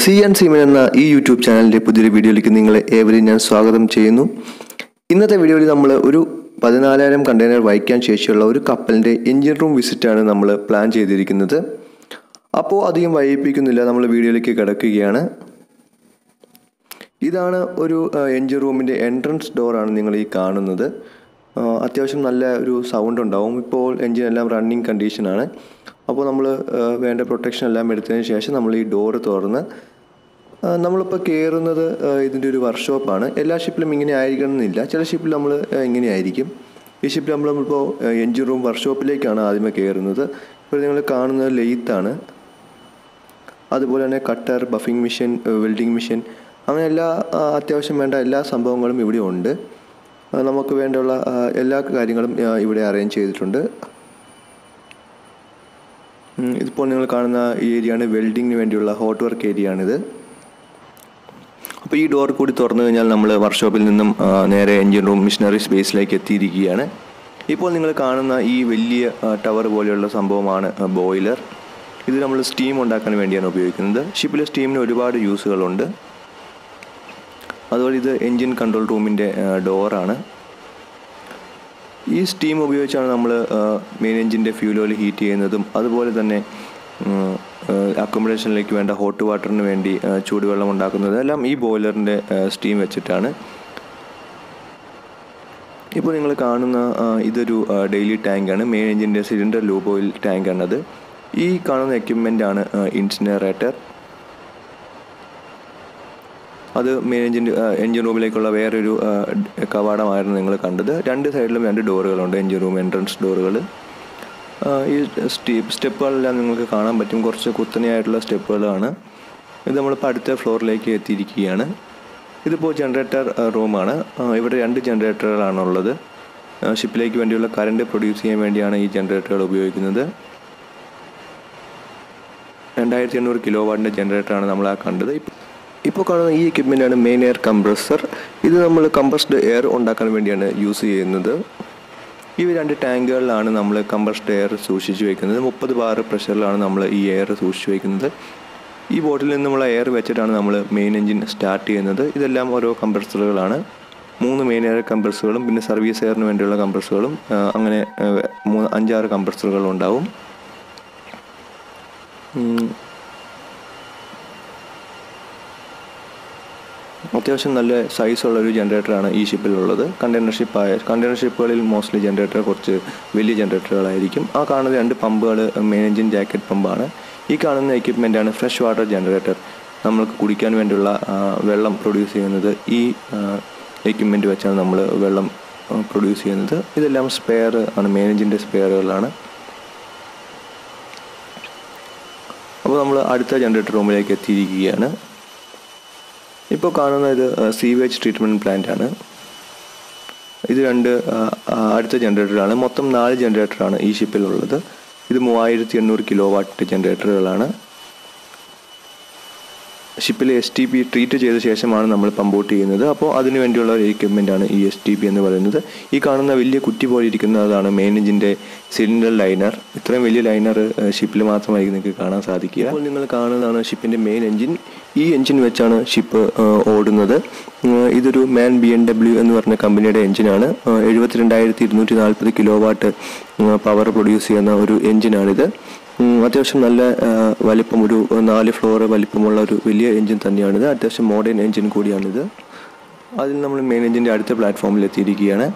C and seamen എന്ന ഈ YouTube ചാനലിന്റെ പുതിയൊരു വീഡിയോയിലേക്ക് നിങ്ങളെ ഏവരെയും ഞാൻ സ്വാഗതം ചെയ്യുന്നു. ഇന്നത്തെ വീഡിയോയിൽ നമ്മൾ ഒരു പതിനാലായിരം കണ്ടെയ്നർ വഹിക്കാൻ ശേഷിയുള്ള ഒരു കപ്പലിന്റെ എഞ്ചിൻ റൂം വിസിറ്റാണ് നമ്മൾ പ്ലാൻ ചെയ്തിരിക്കുന്നത്. അപ്പോൾ അധികം വൈകിപ്പിക്കുന്നില്ല നമ്മൾ വീഡിയോയിലേക്ക് കിടക്കുകയാണ്. ഇതാണ് ഒരു എഞ്ചിൻ റൂമിന്റെ എൻട്രൻസ് ഡോറാണ് നിങ്ങൾ ഈ കാണുന്നത്. അത്യാവശ്യം നല്ല ഒരു സൗണ്ട് ഉണ്ടാവും. ഇപ്പോൾ എൻജിൻ എല്ലാം റണ്ണിങ് കണ്ടീഷനാണ് അപ്പോൾ നമ്മൾ വേണ്ട പ്രൊട്ടക്ഷൻ എല്ലാം എടുത്തതിന് ശേഷം നമ്മൾ ഈ ഡോറ് തുറന്ന് നമ്മളിപ്പോൾ കയറുന്നത് ഇതിന്റെ ഒരു വർക്ക്ഷോപ്പാണ്. എല്ലാ ഷിപ്പിലും ഇങ്ങനെ ആയിരിക്കണം എന്നില്ല ചില ഷിപ്പിൽ നമ്മൾ ഇങ്ങനെ ആയിരിക്കും. ഈ ഷിപ്പിൽ നമ്മൾ നമ്മളിപ്പോൾ എൻജിൻ റൂം വർക്ക്ഷോപ്പിലേക്കാണ് ആദ്യമേ കയറുന്നത് ഇപ്പോൾ നിങ്ങൾ കാണുന്നത് ലെയ്ത്താണ് അതുപോലെ തന്നെ cutter buffing machine welding machine അങ്ങനെ എല്ലാ അത്യാവശ്യം വേണ്ട എല്ലാ സംഭവങ്ങളും ഇവിടെ ഉണ്ട്. നമുക്ക് വേണ്ടുള്ള എല്ലാ കാര്യങ്ങളും ഇവിടെ അറേഞ്ച് ചെയ്തിട്ടുണ്ട്. ഇതിപ്പോൾ നിങ്ങൾ കാണുന്ന ഏരിയയാണ്. വെൽഡിങ്ങിന് വേണ്ടിയുള്ള ഹോട്ട് വർക്ക് ഏരിയ ആണിത്. അപ്പോൾ ഈ ഡോർ കൂടി തുറന്നു കഴിഞ്ഞാൽ നമ്മൾ വർക്ക്ഷോപ്പിൽ നിന്നും നേരെ എൻജിൻ റൂം മിഷനറി സ്പേസിലേക്ക് എത്തിയിരിക്കുകയാണ്. ഇപ്പോൾ നിങ്ങൾ കാണുന്ന ഈ വലിയ ടവർ പോലെയുള്ള സംഭവമാണ് ബോയിലർ ഇത് നമ്മൾ സ്റ്റീം ഉണ്ടാക്കാൻ വേണ്ടിയാണ് ഉപയോഗിക്കുന്നത്. ഷിപ്പിലെ സ്റ്റീമിന് ഒരുപാട് യൂസുകളുണ്ട് അതുപോലെ ഇത് എൻജിൻ കൺട്രോൾ റൂമിന്റെ ഡോറാണ് ഈ സ്റ്റീം ഉപയോഗിച്ചാണ് നമ്മൾ മെയിൻ എൻജിന്റെ ഫ്യൂൽ ഓയിൽ ഹീറ്റ് ചെയ്യുന്നതും അതുപോലെ തന്നെ അക്കോമഡേഷനിലേക്ക് വേണ്ട ഹോട്ട് വാട്ടറിന് വേണ്ടി ചൂടുവെള്ളം ഉണ്ടാക്കുന്നത്. എല്ലാം ഈ ബോയിലറിന്റെ സ്റ്റീം വെച്ചിട്ടാണ്. ഇപ്പോൾ നിങ്ങൾ കാണുന്ന ഇതൊരു ഡെയിലി ടാങ്കാണ് മെയിൻ എഞ്ചിന്റെ സിലിണ്ടർ ലൂബ് ഓയിൽ ടാങ്കാണത് ഈ കാണുന്ന എക്യുപ്മെന്റ് ആണ് ഇൻസിനറേറ്റർ അത് മെയിൻ എഞ്ചിൻ എഞ്ചിൻ റൂമിലേക്കുള്ള വേറൊരു കവാടമായിരുന്നു നിങ്ങൾ കണ്ടത്. രണ്ട് സൈഡിലും രണ്ട് ഡോറുകളുണ്ട് എഞ്ചിൻ റൂം എൻട്രൻസ് ഡോറുകൾ ഈ സ്റ്റീപ്പ് സ്റ്റെപ്പുകളെല്ലാം നിങ്ങൾക്ക് കാണാൻ പറ്റും. കുറച്ച് കുത്തനെയായിട്ടുള്ള സ്റ്റെപ്പുകളാണ്. ഇത് നമ്മളിപ്പോൾ അടുത്ത ഫ്ലോറിലേക്ക് എത്തിയിരിക്കുകയാണ്. ഇതിപ്പോൾ ജനറേറ്റർ റൂമാണ്. ഇവിടെ രണ്ട് ജനറേറ്ററുകളാണുള്ളത് ഷിപ്പിലേക്ക് വേണ്ടിയുള്ള കറണ്ട് പ്രൊഡ്യൂസ് ചെയ്യാൻ വേണ്ടിയാണ് ഈ ജനറേറ്ററുകൾ ഉപയോഗിക്കുന്നത്. രണ്ടായിരത്തി എണ്ണൂറ് കിലോ വാട്ടിന്റെ ജനറേറ്ററാണ് നമ്മൾ ആ കണ്ടത്. ഇപ്പ- ഇപ്പോൾ കാണുന്ന ഈ എക്യുപ്മെന്റാണ് മെയിൻ എയർ കംപ്രസർ ഇത് നമ്മൾ കംപ്രസ്ഡ് എയർ ഉണ്ടാക്കാൻ വേണ്ടിയാണ് യൂസ് ചെയ്യുന്നത്. ഈ രണ്ട് ടാങ്കുകളിലാണ് നമ്മൾ കമ്പസ്റ്റ് എയർ സൂക്ഷിച്ചു വയ്ക്കുന്നത് മുപ്പത് ബാർ പ്രഷറിലാണ് നമ്മൾ ഈ എയർ സൂക്ഷിച്ചു വയ്ക്കുന്നത് ഈ ബോട്ടിൽ നിന്നുള്ള എയർ വെച്ചിട്ടാണ് നമ്മൾ മെയിൻ എഞ്ചിൻ സ്റ്റാർട്ട് ചെയ്യുന്നത്. ഇതെല്ലാം ഓരോ കംപ്രസറുകളാണ് മൂന്ന് മെയിൻ എയർ കംപ്രസറുകളും പിന്നെ സർവീസ് എയറിന് വേണ്ടിയുള്ള കംപ്രസറുകളും അങ്ങനെ മൂന്ന് അഞ്ചാറ് കംപ്രസറുകളും ഉണ്ടാവും. അത്യാവശ്യം നല്ല സൈസുള്ള ഒരു ജനറേറ്ററാണ് ഈ ഷിപ്പിലുള്ളത് കണ്ടെയ്നർ ഷിപ്പായ കണ്ടെയ്നർ ഷിപ്പുകളിൽ മോസ്റ്റ്ലി ജനറേറ്റർ കുറച്ച് വലിയ ജനറേറ്ററുകളായിരിക്കും ആ കാണുന്ന രണ്ട് പമ്പുകൾ മെയിൻ എഞ്ചിൻ ജാക്കറ്റ് പമ്പാണ് ഈ കാണുന്ന എക്യുപ്മെന്റാണ് ഫ്രഷ് വാട്ടർ ജനറേറ്റർ നമ്മൾക്ക് കുടിക്കാൻ വേണ്ടിയുള്ള വെള്ളം പ്രൊഡ്യൂസ് ചെയ്യുന്നത് ഈ എക്യുപ്മെന്റ് വെച്ചാണ് നമ്മൾ വെള്ളം പ്രൊഡ്യൂസ് ചെയ്യുന്നത്. ഇതെല്ലാം സ്പെയർ ആണ് മെയിൻ എഞ്ചിന്റെ സ്പെയറുകളാണ് അപ്പോൾ നമ്മൾ അടുത്ത ജനറേറ്റർ റൂമിലേക്ക് എത്തിയിരിക്കുകയാണ്. ഇപ്പോൾ കാണുന്ന ഇത് സീവേജ് ട്രീറ്റ്മെന്റ് പ്ലാന്റ് ആണ്. ഇത് രണ്ട് അടുത്ത ജനറേറ്ററാണ് മൊത്തം നാല് ജനറേറ്ററാണ് ഈ ഷിപ്പിലുള്ളത് ഇത് മൂവായിരത്തി എണ്ണൂറ് കിലോ വാട്ട് ജനറേറ്ററുകളാണ് ഷിപ്പിൽ എസ് ടി പി ട്രീറ്റ് ചെയ്ത ശേഷമാണ് നമ്മൾ പമ്പോട്ട് ചെയ്യുന്നത്. അപ്പോൾ അതിന് വേണ്ടിയുള്ള ഒരു എക്യുപ്മെന്റ് ആണ് ഈ എസ് ടി പി എന്ന് പറയുന്നത്. ഈ കാണുന്ന വലിയ കുറ്റി പോലെ ഇരിക്കുന്നതാണ് മെയിൻ എഞ്ചിന്റെ സിലിണ്ടർ ലൈനർ ഇത്രയും വലിയ ലൈനർ ഷിപ്പിൽ മാത്രമായിരിക്കും നിങ്ങൾക്ക് കാണാൻ സാധിക്കുക. അപ്പോൾ നിങ്ങൾ കാണുന്നതാണ് ഷിപ്പിന്റെ മെയിൻ എഞ്ചിൻ ഈ എഞ്ചിൻ വെച്ചാണ് ഷിപ്പ് ഓടുന്നത്. ഇതൊരു മാൻ ബി എൻ ഡബ്ല്യു എന്ന് പറഞ്ഞ കമ്പനിയുടെ എഞ്ചിനാണ് എഴുപത്തിരണ്ടായിരത്തി ഇരുന്നൂറ്റി നാൽപ്പത് കിലോ വാട്ട് പവർ പ്രൊഡ്യൂസ് ചെയ്യുന്ന ഒരു എഞ്ചിനാണിത് അത്യാവശ്യം നല്ല വലിപ്പം ഒരു നാല് ഫ്ലോർ വലിപ്പമുള്ള ഒരു വലിയ എഞ്ചിൻ തന്നെയാണിത്. അത്യാവശ്യം മോഡേൺ എഞ്ചിൻ കൂടിയാണിത്. അതിൽ നമ്മൾ മെയിൻ എഞ്ചിന്റെ അടുത്ത പ്ലാറ്റ്ഫോമിൽ എത്തിയിരിക്കുകയാണ്.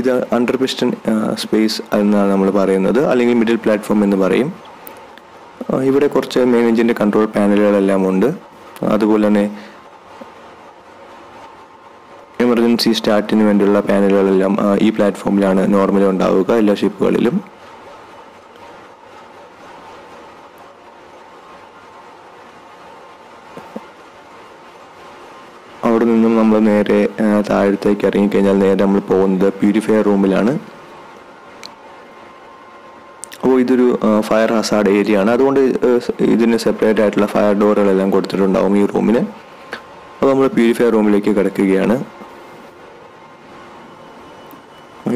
ഇത് അണ്ടർ പിസ്റ്റൺ സ്പേസ് എന്നാണ് നമ്മൾ പറയുന്നത്. അല്ലെങ്കിൽ മിഡിൽ പ്ലാറ്റ്ഫോം എന്ന് പറയും. ഇവിടെ കുറച്ച് മെയിൻ എഞ്ചിന്റെ കൺട്രോൾ പാനലുകളെല്ലാം ഉണ്ട്. അതുപോലെ തന്നെ എമർജൻസി സ്റ്റാർട്ടിന് വേണ്ടിയുള്ള പാനലുകളെല്ലാം ഈ പ്ലാറ്റ്ഫോമിലാണ് നോർമലി ഉണ്ടാവുക എല്ലാ ഷിപ്പുകളിലും അവിടെ നിന്നും നമ്മൾ നേരെ ആ, താഴത്തേക്ക് ഇറങ്ങിക്കഴിഞ്ഞാൽ നേരെ നമ്മൾ പോകുന്നത് പ്യൂരിഫയർ റൂമിലാണ് അപ്പോൾ ഇതൊരു ഫയർ ഹസാർഡ് ഏരിയ ആണ്. അതുകൊണ്ട് ഇതിന് സെപ്പറേറ്റ് ആയിട്ടുള്ള ഫയർ ഡോറുകളെല്ലാം കൊടുത്തിട്ടുണ്ടാവും ഈ റൂമിന് അപ്പോൾ നമ്മൾ പ്യൂരിഫയർ റൂമിലേക്ക് കിടക്കുകയാണ്.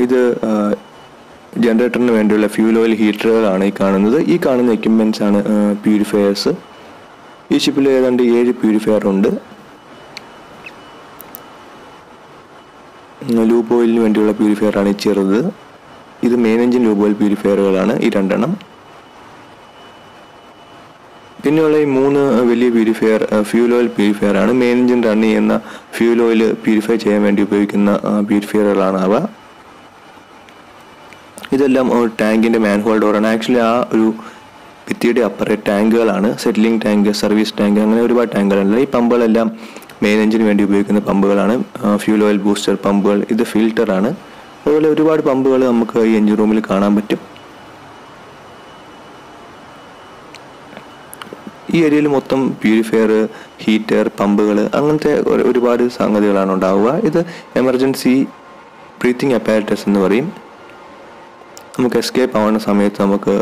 ഇത് ജനറേറ്ററിന് വേണ്ടിയുള്ള ഫ്യൂൽ ഓയിൽ ഹീറ്ററുകളാണ് ഈ കാണുന്നത്. ഈ കാണുന്ന എക്യുപ്മെന്റ്സ് ആണ് പ്യൂരിഫയേഴ്സ് ഈ ഷിപ്പിൽ ഏതാണ്ട് ഏഴ് പ്യൂരിഫയർ ഉണ്ട്. ലൂബ് ഓയിലിന് വേണ്ടിയുള്ള പ്യൂരിഫയറാണ് ഈ ചെറുത്. ഇത് മെയിൻ എഞ്ചിൻ ലൂബ് ഓയിൽ പ്യൂരിഫയറുകളാണ് ഈ രണ്ടെണ്ണം. പിന്നെയുള്ള ഈ മൂന്ന് വലിയ പ്യൂരിഫയർ ഫ്യൂൽ ഓയിൽ പ്യൂരിഫയർ ആണ് മെയിൻ എഞ്ചിൻ റൺ ചെയ്യുന്ന ഫ്യൂൽ ഓയിൽ പ്യൂരിഫൈ ചെയ്യാൻ വേണ്ടി ഉപയോഗിക്കുന്ന പ്യൂരിഫയറുകളാണ് അവ. ഇതെല്ലാം ഒരു ടാങ്കിന്റെ മാൻഹോൾ ഡോറാണ് ആക്ച്വലി ആ ഒരു ഭിത്തിയുടെ അപ്പുറേ ടാങ്കുകളാണ് സെറ്റിലിംഗ് ടാങ്ക് സർവീസ് ടാങ്ക് അങ്ങനെ ഒരുപാട് ടാങ്കുകളുണ്ട് ഈ പമ്പുകളെല്ലാം മെയിൻ എഞ്ചിന് വേണ്ടി ഉപയോഗിക്കുന്ന പമ്പുകളാണ് ഫ്യൂൽ ഓയിൽ ബൂസ്റ്റർ പമ്പുകൾ ഇത് ഫിൽറ്ററാണ് അതുപോലെ ഒരുപാട് പമ്പുകൾ നമുക്ക് ഈ എഞ്ചിൻ റൂമിൽ കാണാൻ പറ്റും. ഈ ഏരിയയിൽ മൊത്തം പ്യൂരിഫയർ ഹീറ്റർ പമ്പുകൾ അങ്ങനത്തെ ഒരുപാട് സംഗതികളാണ് ഉണ്ടാവുക. ഇത് എമർജൻസി ബ്രീത്തിങ് അപ്പാരറ്റസ് എന്ന് പറയും. നമുക്ക് എസ്കേപ്പ് ആവുന്ന സമയത്ത് നമുക്ക്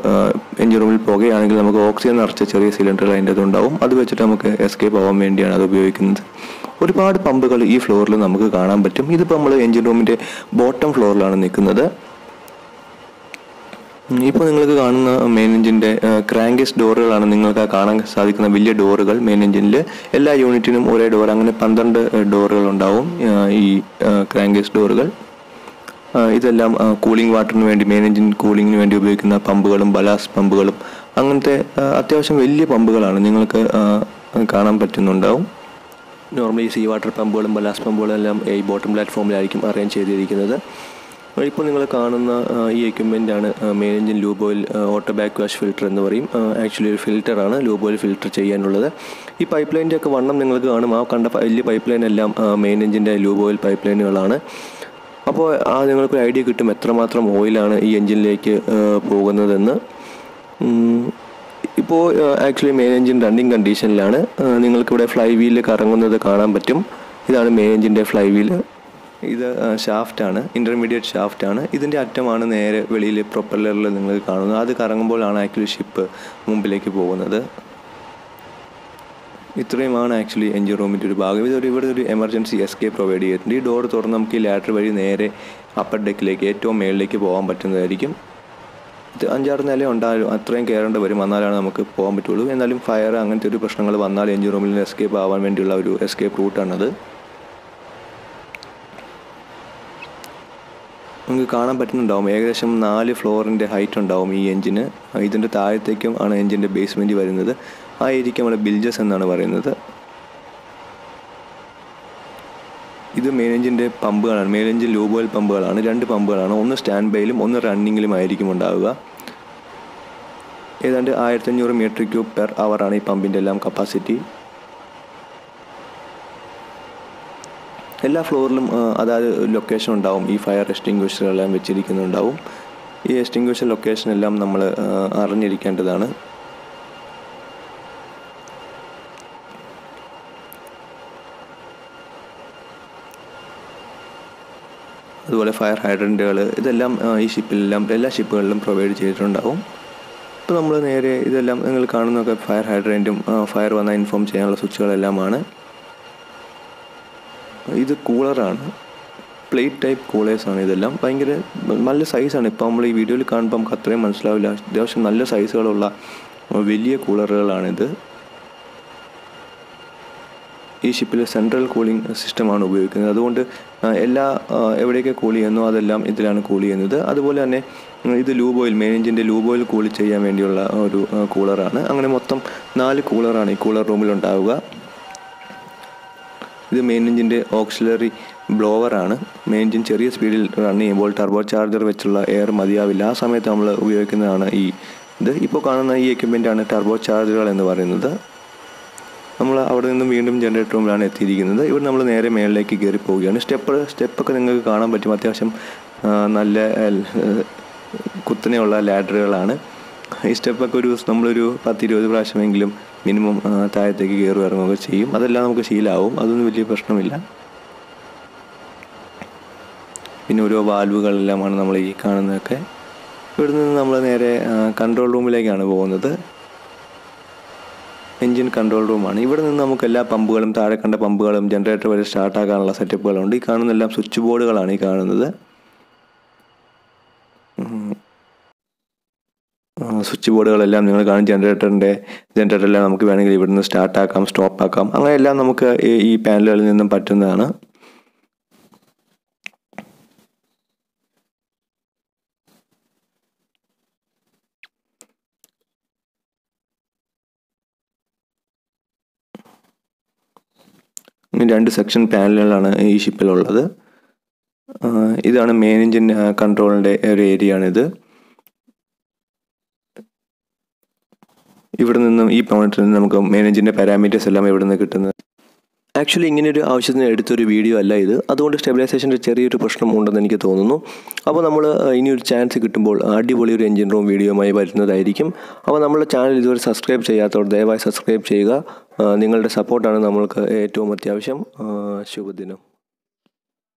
എഞ്ചിൻ റൂമിൽ പോകുകയാണെങ്കിൽ നമുക്ക് ഓക്സിജൻ നിറച്ച ചെറിയ സിലിണ്ടർ അതിന്റെ ഉണ്ടാവും അത് വെച്ചിട്ട് നമുക്ക് എസ്കേപ്പ് ആവാൻ വേണ്ടിയാണ് അത് ഉപയോഗിക്കുന്നത്. ഒരുപാട് പമ്പുകൾ ഈ ഫ്ലോറിൽ നമുക്ക് കാണാൻ പറ്റും. ഇതിപ്പോൾ നമ്മൾ എൻജിൻ റൂമിന്റെ ബോട്ടം ഫ്ലോറിലാണ് നിൽക്കുന്നത്. ഇപ്പോൾ നിങ്ങൾക്ക് കാണുന്ന മെയിൻ എഞ്ചിന്റെ ക്രാങ്കസ് ഡോറുകളാണ് നിങ്ങൾക്ക് കാണാൻ സാധിക്കുന്ന വലിയ ഡോറുകൾ മെയിൻ എഞ്ചിനിൽ എല്ലാ യൂണിറ്റിനും ഒരേ ഡോർ അങ്ങനെ പന്ത്രണ്ട് ഡോറുകൾ ഉണ്ടാവും ഈ ക്രാങ്കസ് ഡോറുകൾ ഇതെല്ലാം കൂളിംഗ് വാട്ടറിന് വേണ്ടി മെയിൻ എഞ്ചിൻ കൂളിങ്ങിന് വേണ്ടി ഉപയോഗിക്കുന്ന പമ്പുകളും ബലാസ് പമ്പുകളും അങ്ങനത്തെ അത്യാവശ്യം വലിയ പമ്പുകളാണ് നിങ്ങൾക്ക് കാണാൻ പറ്റുന്നുണ്ടാവും. നോർമലി സീ വാട്ടർ പമ്പുകളും ബലാസ് പമ്പുകളും എല്ലാം ഈ ബോട്ടം പ്ലാറ്റ്ഫോമിലായിരിക്കും അറേഞ്ച് ചെയ്തിരിക്കുന്നത്. ഇപ്പോൾ നിങ്ങൾ കാണുന്ന ഈ എക്യുപ്മെന്റ് ആണ് main engine lube oil auto back wash filter എന്ന് പറയും. ആക്ച്വലി ഒരു ഫിൽറ്ററാണ് ലൂബ് ഓയിൽ ഫിൽറ്റർ ചെയ്യാനുള്ളത്. ഈ പൈപ്പ് ലൈന്റെ ഒക്കെ വണ്ണം നിങ്ങൾക്ക് കാണും. ആ കണ്ട വലിയ പൈപ്പ് ലൈൻ എല്ലാം മെയിൻ എഞ്ചിന്റെ ലൂബോയിൽ പൈപ്പ് ലൈനുകളാണ് അപ്പോൾ ആ നിങ്ങൾക്കൊരു ഐഡിയ കിട്ടും എത്രമാത്രം ഓയിലാണ് ഈ എഞ്ചിനിലേക്ക് ആ, പോകുന്നതെന്ന്. ഇപ്പോൾ ആക്ച്വലി മെയിൻ എഞ്ചിൻ റണ്ണിങ് കണ്ടീഷനിലാണ് നിങ്ങൾക്കിവിടെ ഫ്ലൈ വീൽ കറങ്ങുന്നത് കാണാൻ പറ്റും. ഇതാണ് മെയിൻ എഞ്ചിന്റെ ഫ്ലൈ വീൽ ഇത് ഷാഫ്റ്റാണ് ഇന്റർമീഡിയറ്റ് ഷാഫ്റ്റാണ് ഇതിന്റെ അറ്റമാണ് നേരെ വെളിയിൽ പ്രൊപ്പല്ലറിൽ നിങ്ങൾ കാണുന്നത്. അത് കറങ്ങുമ്പോഴാണ് ആക്ച്വലി ഷിപ്പ് മുമ്പിലേക്ക് പോകുന്നത്. ഇത്രയുമാണ് ആക്ച്വലി എൻജിൻ റൂമിന്റെ ഒരു ഭാഗം. ഇതൊരു ഇവിടെ ഒരു എമർജൻസി എസ്കേപ്പ് പ്രൊവൈഡ് ചെയ്തിട്ടുണ്ട്. ഈ ഡോർ തുറന്ന് നമുക്ക് ഈ ലാറ്റർ വഴി നേരെ അപ്പർ ഡെക്കിലേക്ക് ഏറ്റവും മേളിലേക്ക് പോകാൻ പറ്റുന്നതായിരിക്കും. ഇത് അഞ്ചാറ് നില ഉണ്ടായാലും അത്രയും കയറേണ്ടി വരും. വന്നാലാണ് നമുക്ക് പോകാൻ പറ്റുള്ളൂ. എന്നാലും ഫയർ അങ്ങനത്തെ ഒരു പ്രശ്നങ്ങൾ വന്നാൽ എൻജിൻ റൂമിൽ നിന്ന് എസ്കേപ്പ് ആവാൻ വേണ്ടിയുള്ള ഒരു എസ്കേപ്പ് റൂട്ടാണത് നമുക്ക് കാണാൻ പറ്റുന്നുണ്ടാവും. ഏകദേശം നാല് ഫ്ലോറിന്റെ ഹൈറ്റ് ഉണ്ടാവും ഈ എഞ്ചിന് ഇതിന്റെ താഴത്തേക്കും ആണ് എഞ്ചിന്റെ ബേസ്മെന്റ് വരുന്നത്. ആ ഏരിയയ്ക്ക് നമ്മൾ ബിൽജസ് എന്നാണ് പറയുന്നത്. ഇത് മെയിൻ പമ്പുകളാണ്. മെയിൻ എഞ്ചിൻ പമ്പുകളാണ്. രണ്ട് പമ്പുകളാണ്. ഒന്ന് സ്റ്റാൻഡ് ബൈയിലും ഒന്ന് റണ്ണിങ്ങിലും ആയിരിക്കും ഉണ്ടാവുക. ഏതാണ്ട് ആയിരത്തഞ്ഞൂറ് മീറ്റർ ക്യൂബ് പെർ അവറാണ് ഈ പമ്പിന്റെ എല്ലാം കപ്പാസിറ്റി എല്ലാ ഫ്ലോറിലും അതായത് ലൊക്കേഷൻ ഉണ്ടാവും. ഈ ഫയർ എക്സ്റ്റിങ്ക്വിഷറെല്ലാം വെച്ചിരിക്കുന്നുണ്ടാവും. ഈ എക്സ്റ്റിങ്ക്വിഷർ ലൊക്കേഷൻ എല്ലാം നമ്മൾ അറിഞ്ഞിരിക്കേണ്ടതാണ്. അതുപോലെ ഫയർ ഹൈഡ്രന്റുകൾ ഇതെല്ലാം ഈ ഷിപ്പിലെല്ലാം എല്ലാ ഷിപ്പുകളിലും പ്രൊവൈഡ് ചെയ്തിട്ടുണ്ടാവും. ഇപ്പോൾ നമ്മൾ നേരെ ഇതെല്ലാം നിങ്ങൾ കാണുന്നൊക്കെ ഫയർ ഹൈഡ്രന്റും ഫയർ വന്നാൽ ഇൻഫോം ചെയ്യാനുള്ള സ്വിച്ചുകളെല്ലാമാണ്. ഇത് കൂളറാണ് പ്ലേറ്റ് ടൈപ്പ് കൂളേഴ്സാണ് ഇതെല്ലാം. ഭയങ്കര നല്ല സൈസാണ് ഇപ്പോൾ നമ്മൾ ഈ വീഡിയോയിൽ കാണുമ്പോൾ അത്രയും മനസ്സിലാവില്ല. അത്യാവശ്യം നല്ല സൈസുകളുള്ള വലിയ കൂളറുകളാണിത് ഈ ഷിപ്പിൽ സെൻട്രൽ കൂളിംഗ് സിസ്റ്റമാണ് ഉപയോഗിക്കുന്നത്. അതുകൊണ്ട് എല്ലാ എവിടെയൊക്കെ കൂൾ ചെയ്യുന്നോ അതെല്ലാം ഇതിലാണ് കൂൾ ചെയ്യുന്നത്. അതുപോലെ തന്നെ ഇത് ലൂബ് ഓയിൽ മെയിൻ എഞ്ചിന്റെ ലൂബ് ഓയിൽ കൂൾ ചെയ്യാൻ വേണ്ടിയുള്ള ഒരു കൂളറാണ് അങ്ങനെ മൊത്തം നാല് കൂളറാണ് ഈ കൂളർ റൂമിൽ ഉണ്ടാവുക. ഇത് മെയിൻ എഞ്ചിന്റെ ഓക്സിലറി ബ്ലോവറാണ് മെയിൻ എഞ്ചിൻ ചെറിയ സ്പീഡിൽ റൺ ചെയ്യുമ്പോൾ ടർബോ ചാർജർ വെച്ചുള്ള എയർ മതിയാവില്ല. ആ സമയത്ത് നമ്മൾ ഉപയോഗിക്കുന്നതാണ് ഈ ഇത്. ഇപ്പോൾ കാണുന്ന ഈ എക്യുപ്മെന്റാണ് ടർബോ ചാർജറുകൾ എന്ന് പറയുന്നത്. നമ്മൾ അവിടെ നിന്നും വീണ്ടും ജനറേറ്റർ റൂമിലാണ് എത്തിയിരിക്കുന്നത്. ഇവിടെ നമ്മൾ നേരെ മേളിലേക്ക് കയറി പോവുകയാണ്. സ്റ്റെപ്പ് സ്റ്റെപ്പൊക്കെ നിങ്ങൾക്ക് കാണാൻ പറ്റും. അത്യാവശ്യം നല്ല കുത്തനെയുള്ള ലാഡറുകളാണ്. ഈ സ്റ്റെപ്പൊക്കെ ഒരു നമ്മളൊരു പത്തിരുപത് പ്രാവശ്യമെങ്കിലും മിനിമം താഴത്തേക്ക് കയറി ഇറങ്ങുകയൊക്കെ ചെയ്യും. അതെല്ലാം നമുക്ക് ശീലാവും. അതൊന്നും വലിയ പ്രശ്നമില്ല. പിന്നെ ഓരോ വാൽവുകളെല്ലാമാണ് നമ്മൾ ഈ കാണുന്നതൊക്കെ. ഇവിടെ നിന്ന് നമ്മൾ നേരെ കൺട്രോൾ റൂമിലേക്കാണ് പോകുന്നത്. കൺട്രോൾ റൂമാണ് ഇവിടെ നിന്ന് നമുക്ക് എല്ലാ പമ്പുകളും താഴെ കണ്ട പമ്പുകളും ജനറേറ്റർ വരെ സ്റ്റാർട്ടാക്കാനുള്ള സെറ്റപ്പുകളുണ്ട് ഈ കാണുന്നെല്ലാം സ്വിച്ച് ബോർഡുകളാണ് ഈ കാണുന്നത്. സ്വിച്ച് ബോർഡുകളെല്ലാം നിങ്ങൾ കാണും. ജനറേറ്ററിന്റെ ജനറേറ്ററെല്ലാം നമുക്ക് വേണമെങ്കിൽ ഇവിടുന്ന് സ്റ്റാർട്ടാക്കാം സ്റ്റോപ്പ് ആക്കാം. അങ്ങനെയെല്ലാം നമുക്ക് ഈ പാനലുകളിൽ നിന്നും പറ്റുന്നതാണ്. രണ്ട് സെക്ഷൻ പാനലുകളാണ് ഈ ഷിപ്പിലുള്ളത്. ഇതാണ് മെയിൻ എഞ്ചിൻ കൺട്രോളിന്റെ ഒരു ഏരിയ ആണിത് ഇവിടെ നിന്നും ഈ പോയിന്റിൽ നിന്ന് നമുക്ക് മെയിൻ എഞ്ചിന്റെ പാരാമീറ്റേഴ്സ് എല്ലാം ഇവിടെ നിന്ന് കിട്ടുന്നത്. ആക്ച്വലി ഇങ്ങനെ ഒരു ആവശ്യത്തിന് എടുത്തൊരു വീഡിയോ അല്ല ഇത്. അതുകൊണ്ട് സ്റ്റെബിലൈസേഷന്റെ ചെറിയൊരു പ്രശ്നം ഉണ്ടെന്ന് എനിക്ക് തോന്നുന്നു. അപ്പോൾ നമ്മൾ ഇനി ഒരു ചാൻസ് കിട്ടുമ്പോൾ അടിപൊളി ഒരു എഞ്ചിൻ റൂം വീഡിയോയുമായി വരുന്നതായിരിക്കും. അപ്പോൾ നമ്മുടെ ചാനൽ ഇതുവരെ സബ്സ്ക്രൈബ് ചെയ്യാത്തവർ ദയവായി സബ്സ്ക്രൈബ് ചെയ്യുക. നിങ്ങളുടെ സപ്പോർട്ടാണ് നമ്മൾക്ക് ഏറ്റവും അത്യാവശ്യം. ശുഭദിനം.